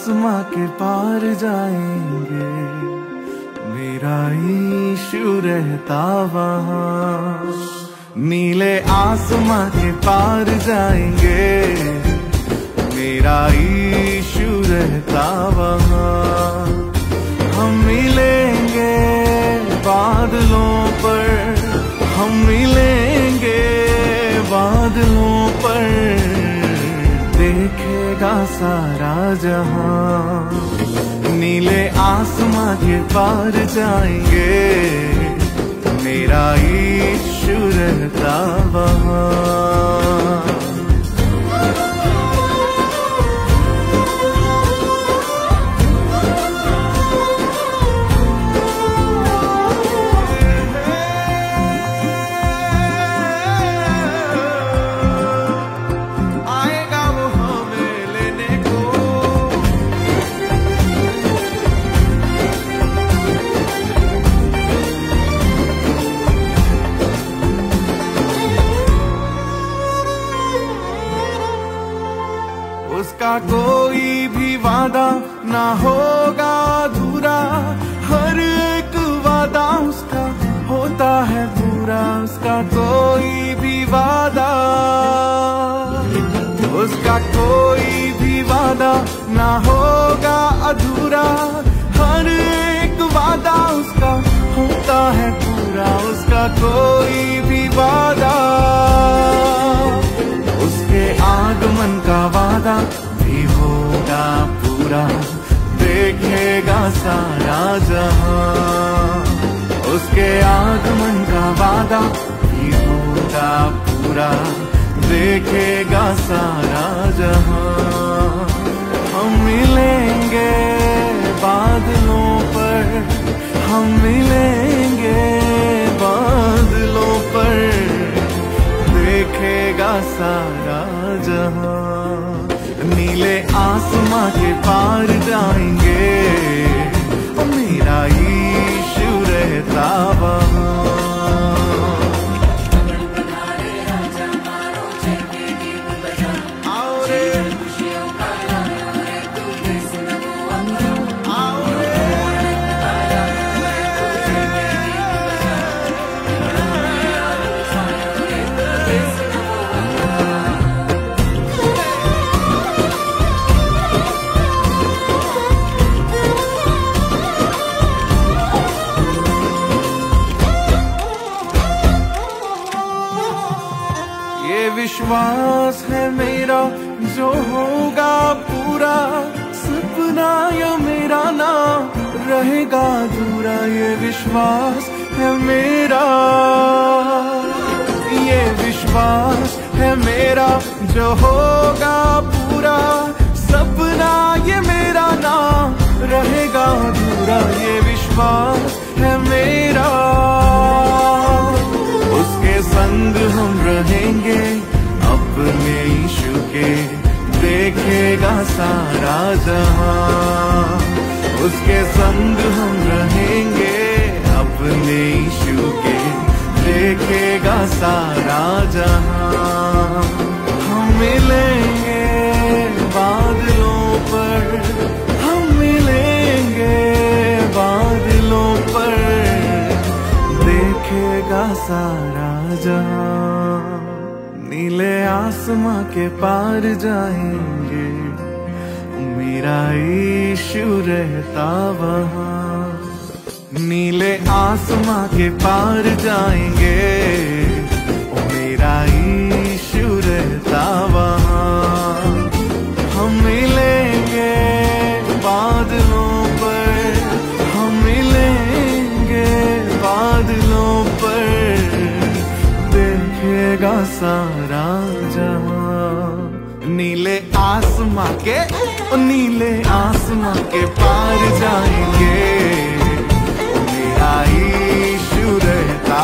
आसमां के पार जाएँगे। मेरा ईशु रहता वहाँ। नीले आसमां के पार जाएँगे। मेरा ईशु रहता वहाँ। हम मिलेंगे बादलों पर। हम मिलेंगे बादलों पर। देखेगा सारा जहाँ। नीले आसमां के पार जाएँगे मेरा ईश्वर रहता वहाँ। कोई भी वादा। उसके आगमन का वादा भी होगा पूरा। देखेगा सारा जहाँ। उसके आगमन का वादा भी होगा पूरा। देखेगा सारा जहाँ। हम मिलेंगे बादलों पर, हम मिलेंगे पर देखेगा सारा जहाँ। नीले आसमां के पार जाएँगे मेरा ईशु रहता वहाँ। रहेगा अधूरा ये विश्वास है मेरा। ये विश्वास है मेरा जो होगा पूरा। सपना ये मेरा ना रहेगा अधूरा। ये विश्वास है मेरा। उसके संग हम रहेंगे अपने यीशु के। देखेगा सारा जहाँ। उसके संग हम रहेंगे अपने यीशु के। देखेगा सारा जहाँ। हम मिलेंगे बादलों पर। हम मिलेंगे बादलों पर। देखेगा सारा जहाँ। नीले आसमां के पार जाएँगे। मेरा ईशु रहता वहाँ। नीले आसमां के पार जाएँगे, ओ मेरा ईशु रहता वहाँ। हम मिलेंगे बादलों पर, हम मिलेंगे बादलों पर। देखेगा सारा जहाँ। नीले आसमां के नीले आसमां के पार जाएँगे। ओ मेरा ईशु रहता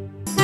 है